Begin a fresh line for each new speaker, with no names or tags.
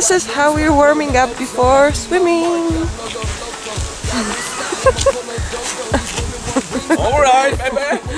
This is how we're warming up before swimming.
Alright, baby.